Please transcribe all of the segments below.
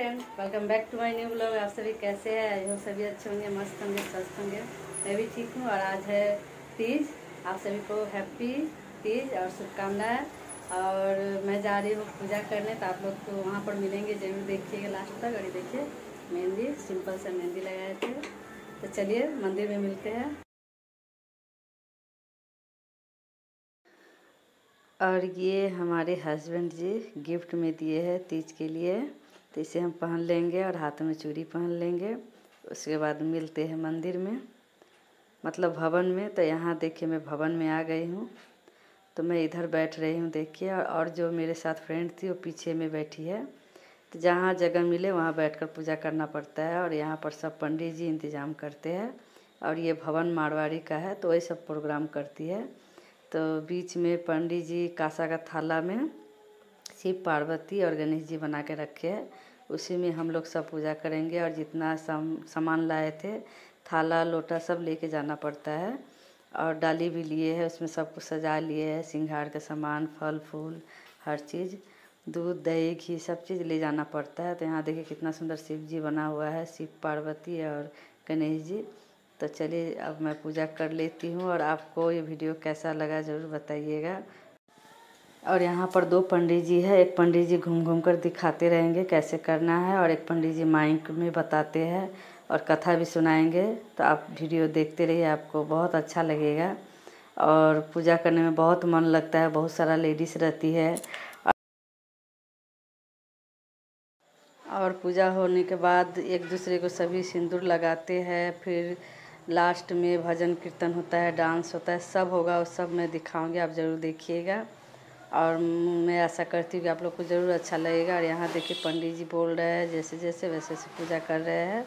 Friend welcome back to my new blog आप सभी कैसे हैं? आई होप सभी अच्छे होंगे, मस्त होंगे, स्वस्थ होंगे। मैं भी ठीक हूँ और आज है तीज। आप सभी को हैप्पी तीज और शुभकामनाएँ। और मैं जा रही हूँ पूजा करने तो आप लोग को वहाँ पर मिलेंगे, ज़रूर देखिएगा लास्ट तक। और देखिए, मेहंदी सिंपल सा मेहंदी लगाए थे। तो चलिए, मंदिर में मिलते हैं। और ये हमारे हस्बैंड जी गिफ्ट में दिए हैं तीज के लिए। तो इसे हम पहन लेंगे और हाथ में चूड़ी पहन लेंगे। उसके बाद मिलते हैं मंदिर में मतलब भवन में। तो यहाँ देखिए मैं भवन में आ गई हूँ। तो मैं इधर बैठ रही हूँ, देखिए। और जो मेरे साथ फ्रेंड थी, वो पीछे में बैठी है। तो जहाँ जगह मिले, वहाँ बैठकर पूजा करना पड़ता है। और यहाँ पर सब पंडित जी इंतज़ाम करते हैं। और ये भवन मारवाड़ी का है तो वही सब प्रोग्राम करती है। तो बीच में पंडित जी कांसा का थाला में शिव पार्वती और गणेश जी बना के रखे हैं। उसी में हम लोग सब पूजा करेंगे और जितना सम, सामान लाए थे, थाला, लोटा सब लेके जाना पड़ता है। और डाली भी लिए है, उसमें सब कुछ सजा लिए है, सिंगार का सामान, फल, फूल, हर चीज़। दूध, दही, घी सब चीज़ ले जाना पड़ता है। तो यहाँ देखिए कितना सुंदर शिव जी बना हुआ है, शिव पार्वती और गणेश जी। तो चलिए, अब मैं पूजा कर लेती हूँ और आपको ये वीडियो कैसा लगा ज़रूर बताइएगा। और यहाँ पर दो पंडित जी है। एक पंडित जी घूम घूम कर दिखाते रहेंगे कैसे करना है और एक पंडित जी माइक में बताते हैं और कथा भी सुनाएँगे। तो आप वीडियो देखते रहिए, आपको बहुत अच्छा लगेगा। और पूजा करने में बहुत मन लगता है, बहुत सारा लेडीज़ रहती है। और पूजा होने के बाद एक दूसरे को सभी सिंदूर लगाते हैं। फिर लास्ट में भजन कीर्तन होता है, डांस होता है, सब होगा, उस सब मैं दिखाऊँगी, आप ज़रूर देखिएगा। और मैं आशा करती हूँ कि आप लोग को ज़रूर अच्छा लगेगा। और यहाँ देखिए पंडित जी बोल रहे हैं जैसे जैसे वैसे वैसे पूजा कर रहे हैं।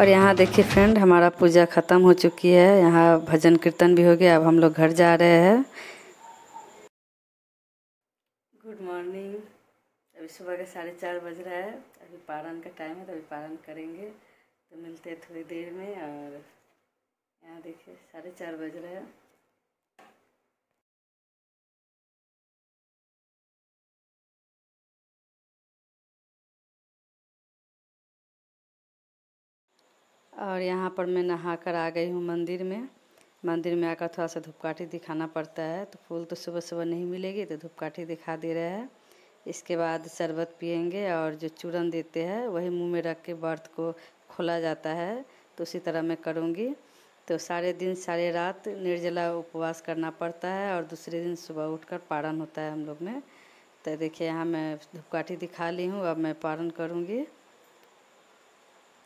और यहाँ देखिए फ्रेंड हमारा पूजा ख़त्म हो चुकी है। यहाँ भजन कीर्तन भी हो गया। अब हम लोग घर जा रहे हैं। गुड मॉर्निंग अभी सुबह के साढ़े चार बज रहा है। अभी पारण का टाइम है तो अभी पारण करेंगे। तो मिलते हैं थोड़ी देर में और यहाँ देखिए साढ़े चार बज रहा हैं। और यहाँ पर मैं नहा कर आ गई हूँ मंदिर में। मंदिर में आकर थोड़ा सा धूपकाठी दिखाना पड़ता है तो फूल तो सुबह सुबह नहीं मिलेगी तो धूपकाठी दिखा दे रहा है। इसके बाद शरबत पियेंगे और जो चूरन देते हैं, वही मुँह में रख के व्रत को खोला जाता है तो उसी तरह मैं करूँगी। तो सारे दिन, सारे रात निर्जला उपवास करना पड़ता है और दूसरे दिन सुबह उठकर पारण होता है हम लोग में। तो देखिए, यहाँ मैं धूपकाठी दिखा ली हूँ, अब मैं पारण करूँगी।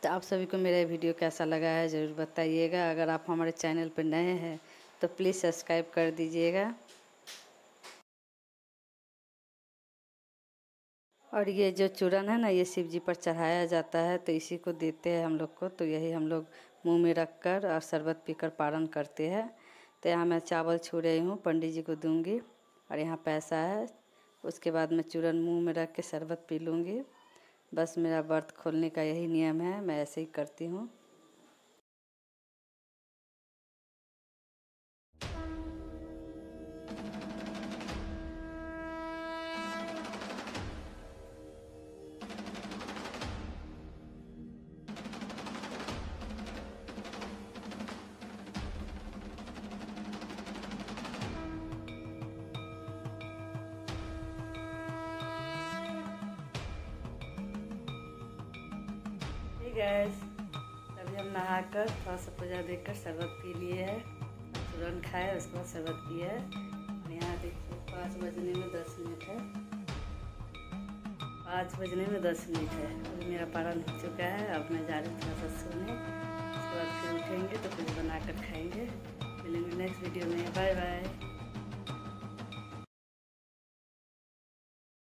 तो आप सभी को मेरा वीडियो कैसा लगा है ज़रूर बताइएगा। अगर आप हमारे चैनल पर नए हैं तो प्लीज़ सब्सक्राइब कर दीजिएगा। और ये जो चूरन है ना, ये शिव जी पर चढ़ाया जाता है तो इसी को देते हैं हम लोग को। तो यही हम लोग मुँह में रख कर और शरबत पीकर पारण करते हैं। तो यहाँ मैं चावल छू रही हूँ, पंडित जी को दूँगी और यहाँ पैसा है। उसके बाद मैं चूरन मुँह में रख के शरबत पी लूँगी। बस मेरा व्रत खोलने का यही नियम है मैं ऐसे ही करती हूँ। गैस अभी हम नहा कर थोड़ा सा पूजा देकर शरबत पी लिए है। तुरंत खाए, उसके बाद शरबत पिए है। यहाँ देखिए पाँच बजने में दस मिनट है। पाँच बजने में दस मिनट है। अभी मेरा पारण हो चुका है। अब मैं जा रही थोड़ा सा सोने। उसके बाद फिर उठेंगे तो कुछ बना कर खाएँगे। मिलेंगे नेक्स्ट वीडियो में। Bye bye